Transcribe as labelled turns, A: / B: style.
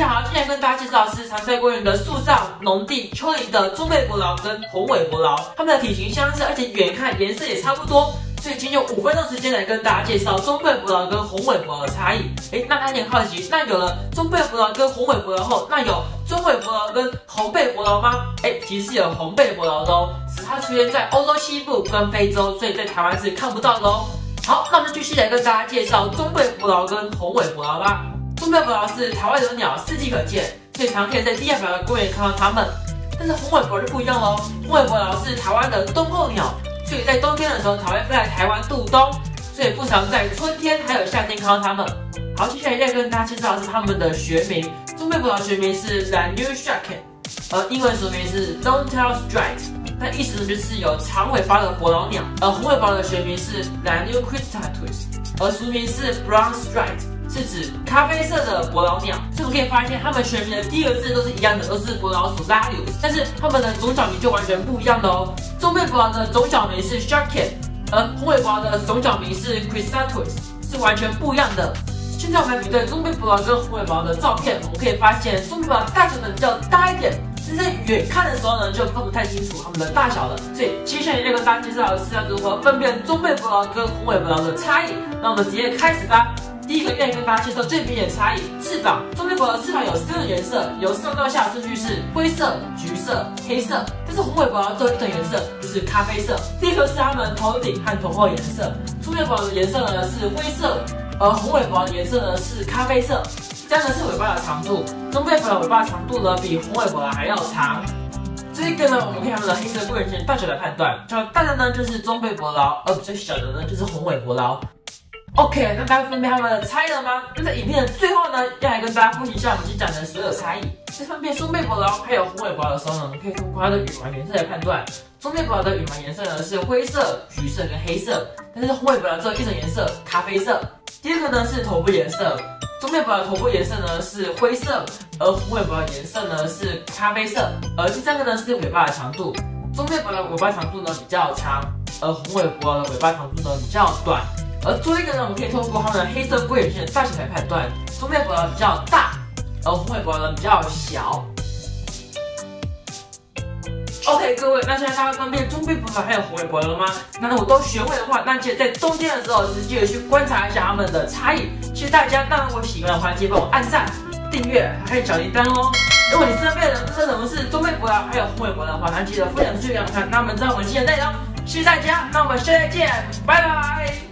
A: 家好，今天跟大家介绍的是长翠公园的树上、农地、丘陵的中背伯劳跟红尾伯劳，它们的体型相似，而且远看颜色也差不多。所以今天用五分钟时间来跟大家介绍中背伯劳跟红尾伯劳的差异。哎，那大家点好奇，那有了中背伯劳跟红尾伯劳后，那有中尾伯劳跟红背伯劳吗？哎，其实有红背伯劳的哦，只它出现在欧洲西部跟非洲，所以在台湾是看不到的哦。好，那我们继续来跟大家介绍中背伯劳跟红尾伯劳吧。中背伯劳是台湾的鸟，四季可见，所以常可以在低海拔的公园看到它们。但是红尾伯劳就不一样喽，红尾伯劳是台湾的冬候鸟。所以在冬天的时候才会飞来台湾度冬，所以不常在春天还有夏天看到它们。好，接下来再跟大家介绍的是它们的学名。中背伯劳学名是 Lanu Shark，而英文俗名是 Longtail Striped，那意思呢就是有长尾巴的伯劳鸟。而红尾巴的学名是 Lanu Cristatus，而俗名是 Brown stripe 是指咖啡色的伯劳鸟。所以我可以发现它们学名的第二个字都是一样的，都是伯劳属 Lalus，但是它们的总小名就完全不一样的哦。中背伯劳的总小名是 Sharkit，而红尾伯劳的总小名是 Cristatus，是完全不一样的。现在我们比对中背伯劳跟红尾伯劳的照片，我们可以发现中背伯劳大小呢比较大一点，但是远看的时候呢就分不太清楚它们的大小了。所以接下来要跟大家介绍的是要如何分辨中背伯劳跟红尾伯劳的差异。那我们直接开始吧。第一个愿意跟大家介绍最明显的差异，翅膀。中背伯劳翅膀有三种颜色，由上到下顺序是灰色、橘色、黑色。但是红尾伯劳只有一种颜色，就是咖啡色。第一个是它们头顶和头后颜色，中背伯劳的颜色呢是灰色，而红尾伯劳的颜色呢是咖啡色。这样呢是尾巴的长度，中背伯劳尾巴长度呢比红尾伯劳还要长。这个呢，我们可以它们黑色贵人线大小来判断，较大的呢就是中背伯劳，而比较小的呢就是红尾伯劳。OK，那大家分辨他们的差异了吗？那在影片的最后呢，要来跟大家复习一下我们今天讲的所有差异。在分辨中背伯劳还有红尾伯劳的时候呢，我们可以通过它的羽毛颜色来判断。中背伯劳的羽毛颜色呢是灰色、橘色跟黑色，但是红尾伯劳只有一种颜色，咖啡色。第二个呢是头部颜色，中背伯劳头部颜色呢是灰色，而红尾伯劳颜色呢是咖啡色。而第三个呢是尾巴的长度，中背伯劳尾巴长度呢比较长，而红尾伯劳的尾巴长度呢比较短。而最后一个呢，我们可以通过它们的黑色贵人线的大小来判断，中背伯劳比较大，而红尾伯劳比较小。OK，各位，那现在大家分辨中背伯劳还有红尾伯劳了吗？那如果都学会的话，那记得在冬天的时候，直接去观察一下它们的差异。谢谢大家，那如果喜欢的话，记得帮我按赞、订阅，还有小铃铛哦。如果你身边的人不知道什么是中背伯劳还有红尾伯劳的话，那记得分享出去给他们看，那我们知道我们今天的内容。谢谢大家，那我们下次见，拜拜。